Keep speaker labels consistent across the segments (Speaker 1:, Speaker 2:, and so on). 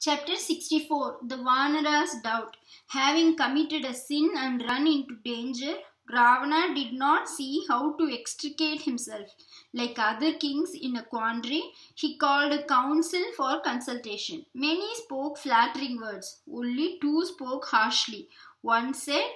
Speaker 1: Chapter 64 The Vanara's Doubt Having committed a sin and run into danger, Ravana did not see how to extricate himself. Like other kings in a quandary, he called a council for consultation. Many spoke flattering words, only two spoke harshly. One said,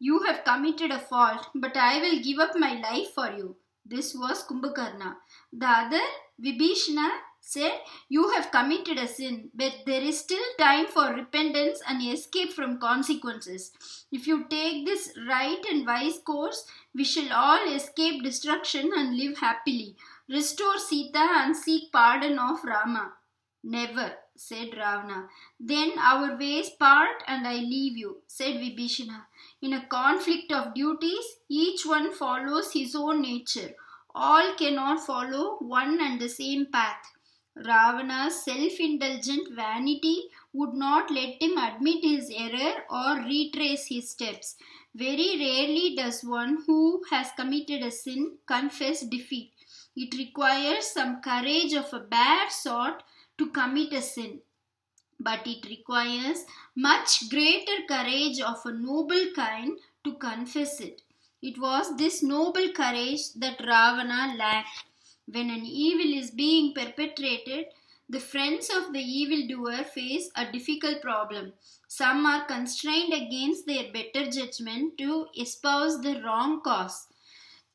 Speaker 1: You have committed a fault, but I will give up my life for you. This was Kumbhakarna. The other, Vibhishana, said, You have committed a sin, but there is still time for repentance and escape from consequences. If you take this right and wise course, we shall all escape destruction and live happily. Restore Sita and seek pardon of Rama. Never, said Ravana. Then our ways part and I leave you, said Vibhishana. In a conflict of duties, each one follows his own nature. All cannot follow one and the same path. Ravana's self indulgent vanity would not let him admit his error or retrace his steps. Very rarely does one who has committed a sin confess defeat. It requires some courage of a bad sort to commit a sin, but it requires much greater courage of a noble kind to confess it. It was this noble courage that Ravana lacked. When an evil is being perpetrated, the friends of the evildoer face a difficult problem. Some are constrained against their better judgment to espouse the wrong cause.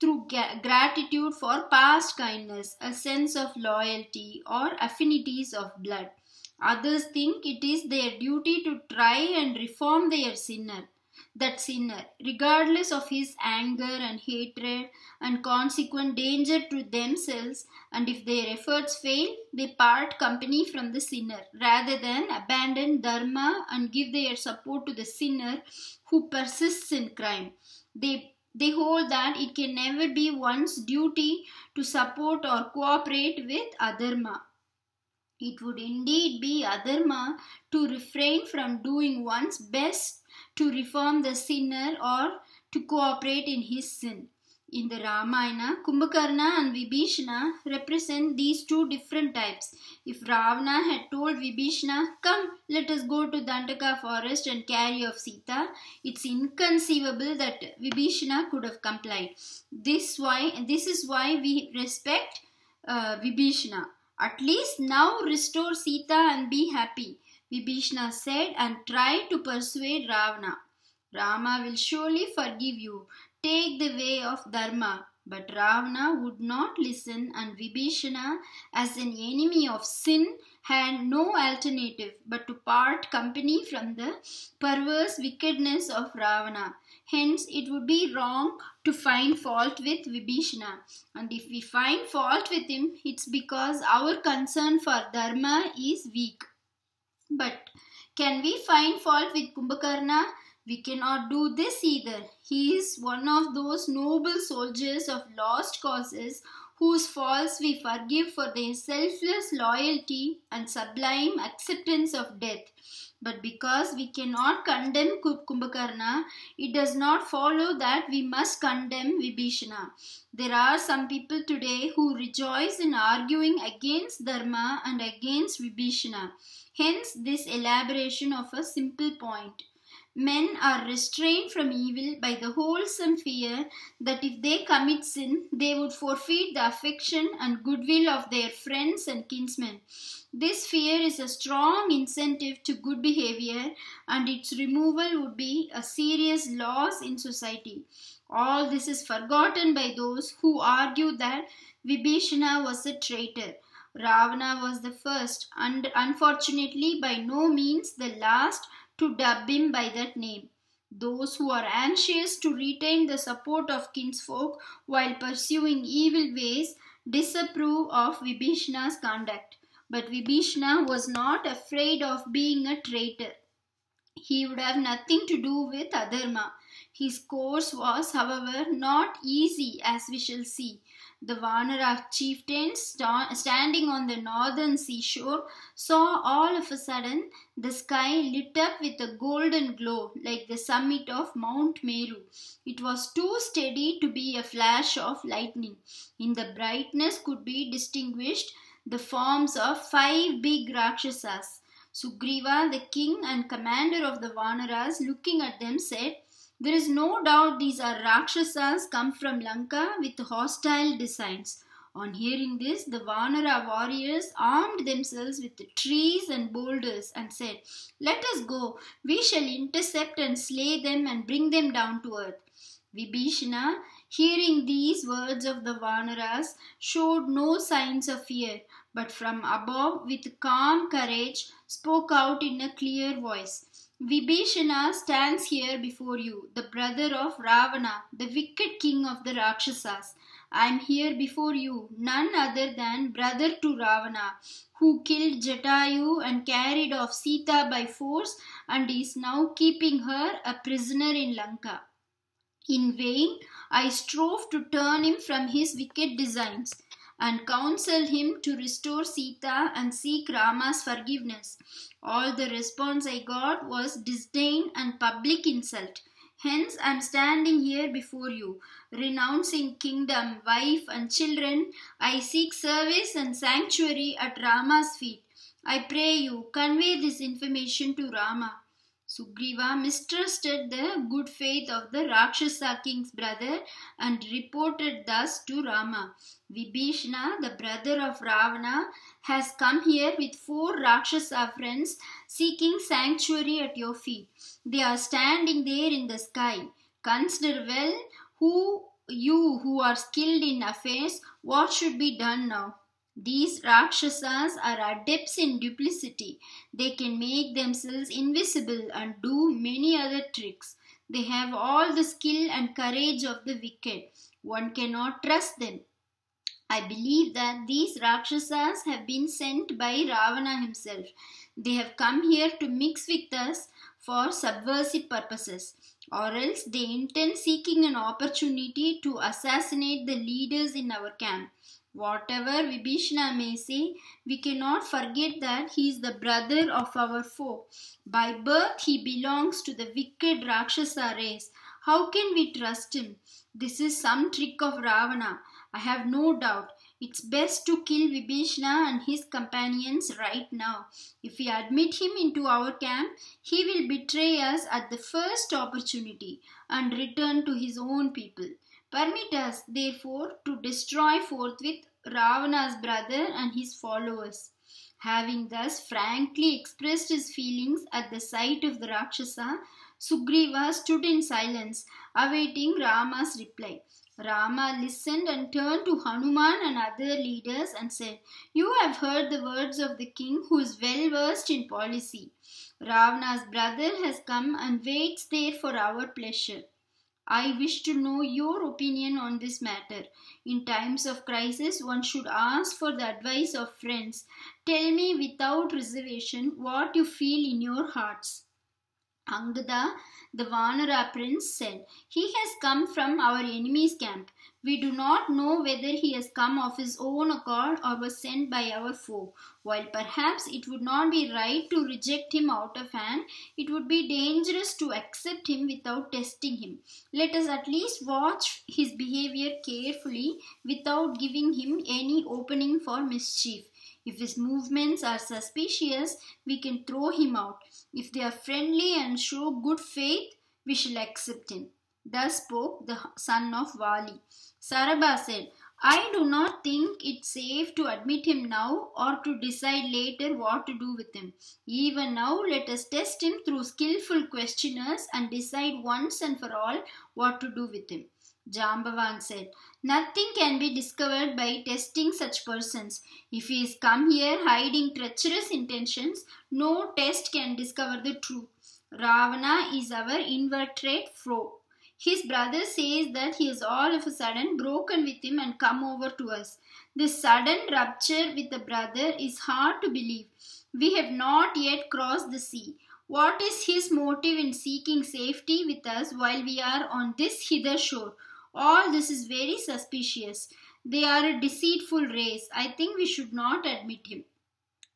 Speaker 1: Through gratitude for past kindness, a sense of loyalty, or affinities of blood. Others think it is their duty to try and reform their sinner that sinner, regardless of his anger and hatred and consequent danger to themselves, and if their efforts fail, they part company from the sinner rather than abandon dharma and give their support to the sinner who persists in crime. They they hold that it can never be one's duty to support or cooperate with adharma. It would indeed be adharma to refrain from doing one's best to reform the sinner or to cooperate in his sin. In the Ramayana, Kumbhakarna and Vibhishana represent these two different types. If Ravana had told Vibhishana, Come, let us go to Dandaka forest and carry off Sita, it's inconceivable that Vibhishana could have complied. This, why, this is why we respect uh, Vibhishana. At least now restore Sita and be happy. Vibhishana said and tried to persuade Ravana. Rama will surely forgive you. Take the way of Dharma. But Ravana would not listen, and Vibhishana, as an enemy of sin, had no alternative but to part company from the perverse wickedness of Ravana. Hence, it would be wrong to find fault with Vibhishana. And if we find fault with him, it's because our concern for Dharma is weak. But can we find fault with Kumbhakarna? We cannot do this either. He is one of those noble soldiers of lost causes whose faults we forgive for their selfless loyalty and sublime acceptance of death. But because we cannot condemn Kumbhakarna, it does not follow that we must condemn Vibhishana. There are some people today who rejoice in arguing against Dharma and against Vibhishana. Hence, this elaboration of a simple point. Men are restrained from evil by the wholesome fear that if they commit sin, they would forfeit the affection and goodwill of their friends and kinsmen. This fear is a strong incentive to good behavior, and its removal would be a serious loss in society. All this is forgotten by those who argue that Vibhishana was a traitor. Ravana was the first, and unfortunately by no means the last, to dub him by that name. Those who are anxious to retain the support of kinsfolk while pursuing evil ways disapprove of Vibhishna's conduct. But Vibhishna was not afraid of being a traitor. He would have nothing to do with Adharma. His course was, however, not easy, as we shall see. The Vanara chieftains sta- standing on the northern seashore saw all of a sudden the sky lit up with a golden glow like the summit of Mount Meru. It was too steady to be a flash of lightning. In the brightness could be distinguished the forms of five big Rakshasas. Sugriva, the king and commander of the Vanaras, looking at them, said, There is no doubt these are Rakshasas come from Lanka with hostile designs. On hearing this, the Vanara warriors armed themselves with trees and boulders and said, Let us go. We shall intercept and slay them and bring them down to earth. Vibhishana, hearing these words of the Vanaras, showed no signs of fear, but from above, with calm courage, spoke out in a clear voice. Vibhishana stands here before you, the brother of Ravana, the wicked king of the Rakshasas. I am here before you, none other than brother to Ravana, who killed Jatayu and carried off Sita by force and is now keeping her a prisoner in Lanka. In vain I strove to turn him from his wicked designs and counsel him to restore Sita and seek Rama's forgiveness. All the response I got was disdain and public insult. Hence I am standing here before you, renouncing kingdom, wife, and children. I seek service and sanctuary at Rama's feet. I pray you, convey this information to Rama. Sugriva mistrusted the good faith of the Rakshasa king's brother and reported thus to Rama. Vibhishana, the brother of Ravana, has come here with four Rakshasa friends seeking sanctuary at your feet. They are standing there in the sky. Consider well who you who are skilled in affairs, what should be done now? These Rakshasas are adepts in duplicity. They can make themselves invisible and do many other tricks. They have all the skill and courage of the wicked. One cannot trust them. I believe that these Rakshasas have been sent by Ravana himself. They have come here to mix with us for subversive purposes, or else they intend seeking an opportunity to assassinate the leaders in our camp. Whatever Vibhishna may say, we cannot forget that he is the brother of our foe. By birth, he belongs to the wicked Rakshasa race. How can we trust him? This is some trick of Ravana. I have no doubt. It's best to kill Vibhishna and his companions right now. If we admit him into our camp, he will betray us at the first opportunity and return to his own people. Permit us, therefore, to destroy forthwith Ravana's brother and his followers. Having thus frankly expressed his feelings at the sight of the Rakshasa, Sugriva stood in silence, awaiting Rama's reply. Rama listened and turned to Hanuman and other leaders and said, You have heard the words of the king who is well versed in policy. Ravana's brother has come and waits there for our pleasure. I wish to know your opinion on this matter. In times of crisis, one should ask for the advice of friends. Tell me without reservation what you feel in your hearts. Angada, the Vanara prince, said, He has come from our enemy's camp. We do not know whether he has come of his own accord or was sent by our foe. While perhaps it would not be right to reject him out of hand, it would be dangerous to accept him without testing him. Let us at least watch his behavior carefully without giving him any opening for mischief. If his movements are suspicious, we can throw him out. If they are friendly and show good faith, we shall accept him. Thus spoke the son of Vali. Sarabha said, I do not think it safe to admit him now or to decide later what to do with him. Even now, let us test him through skillful questioners and decide once and for all what to do with him. Jambavan said, Nothing can be discovered by testing such persons. If he is come here hiding treacherous intentions, no test can discover the truth. Ravana is our inveterate foe. His brother says that he has all of a sudden broken with him and come over to us. This sudden rupture with the brother is hard to believe. We have not yet crossed the sea. What is his motive in seeking safety with us while we are on this hither shore? All this is very suspicious. They are a deceitful race. I think we should not admit him.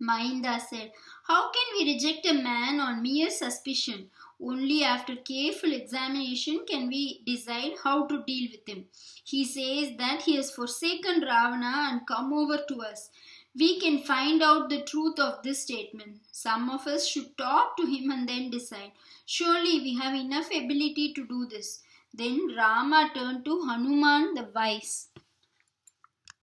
Speaker 1: Mainda said, How can we reject a man on mere suspicion? Only after careful examination can we decide how to deal with him. He says that he has forsaken Ravana and come over to us. We can find out the truth of this statement. Some of us should talk to him and then decide. Surely we have enough ability to do this. Then Rama turned to Hanuman the wise.